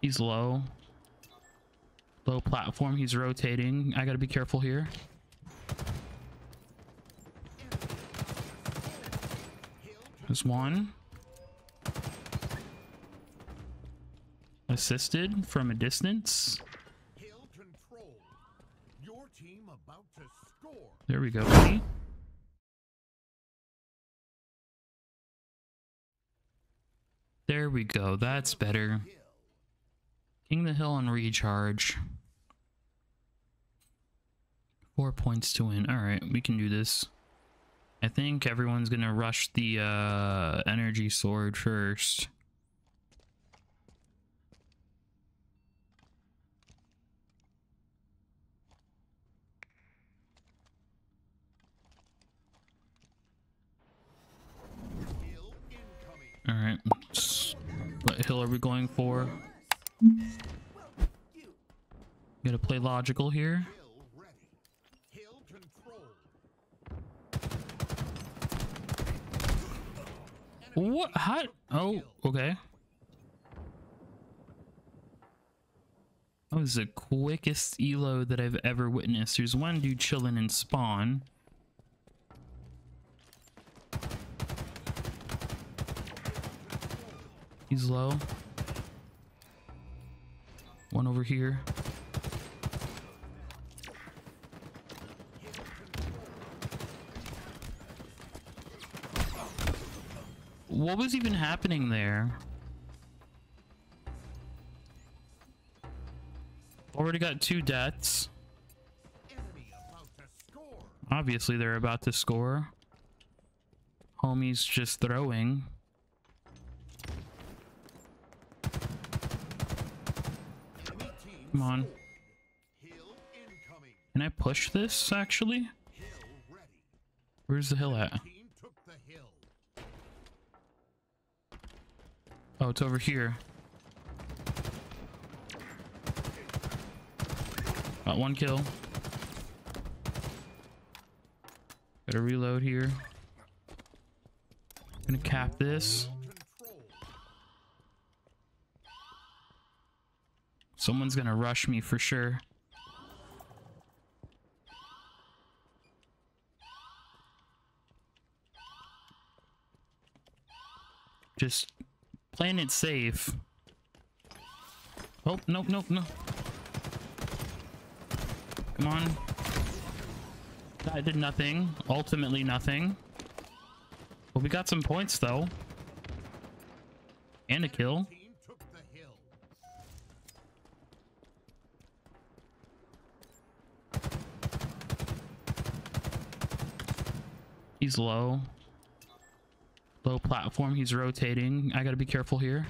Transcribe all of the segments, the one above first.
He's low. Low platform. He's rotating. I gotta be careful here. There's one. Assisted from a distance. There we go, buddy. There we go. That's better. King the Hill and recharge. Four points to win. Alright, we can do this. I think everyone's gonna rush the uh, energy sword first. Alright. What hill are we going for? Gotta play logical here. What? How? Oh, okay. That was the quickest elo that I've ever witnessed. There's one dude chilling in spawn. He's low. One over here. What was even happening there? Already got two deaths. Obviously, they're about to score. Homie's just throwing. Enemy team Come on. Can I push this, actually? Where's the hill at? Oh, it's over here. Got one kill. Gotta reload here. Gonna cap this. Hill control. Someone's gonna rush me for sure. Just playing it safe. Oh, nope, nope, no. Come on. I did nothing. Ultimately nothing. Well, we got some points though. And a kill. Team took the hill. He's low. Low platform. He's rotating. I gotta be careful here.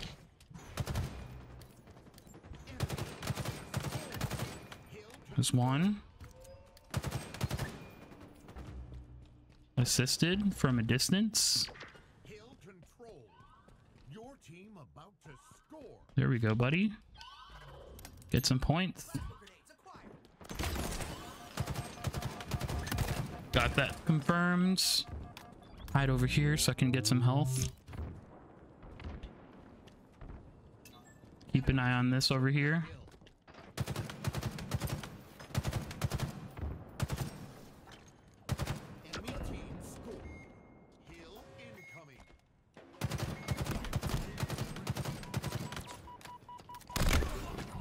There's one. Assisted from a distance. Your team about to score. There we go, buddy. Get some points. Got that confirmed. Hide over here so I can get some health. Keep an eye on this over here.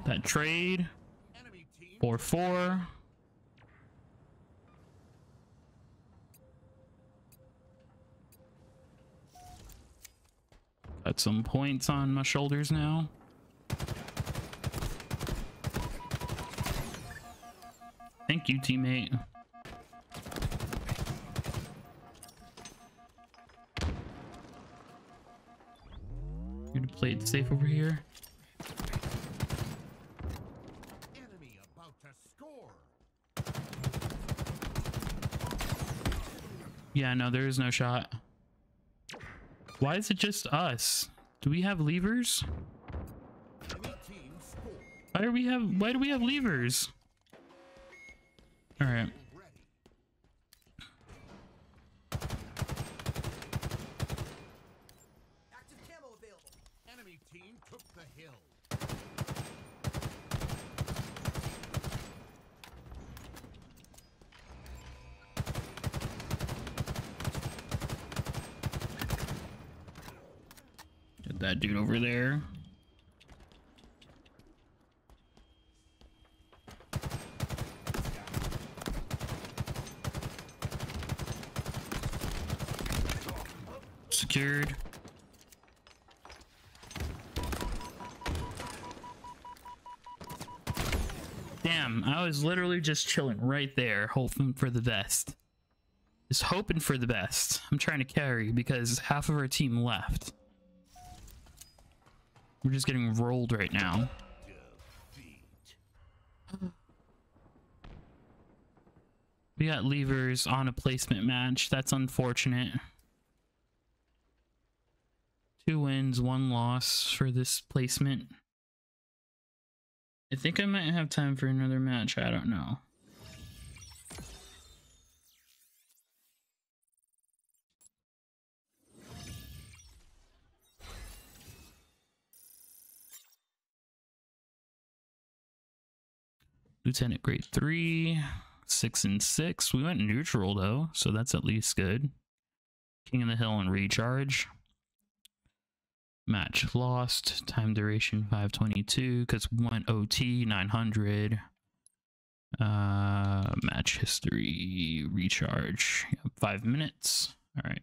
That trade. 4-4. Got some points on my shoulders now. Thank you, teammate. You're to play it safe over here. enemy about to score. Yeah, no, there is no shot. Why is it just us? Do we have leavers? Why do we have why do we have leavers? Alright. That dude over there. Secured. Damn, I was literally just chilling right there, hoping for the best. Just hoping for the best. I'm trying to carry because half of our team left. We're just getting rolled right now. We got leavers on a placement match. That's unfortunate. Two wins, one loss for this placement. I think I might have time for another match. I don't know. Lieutenant grade three, six and six. We went neutral though, so that's at least good. King of the Hill and recharge. Match lost. Time duration 522 because one OT 900. Uh, match history recharge. Five minutes. All right.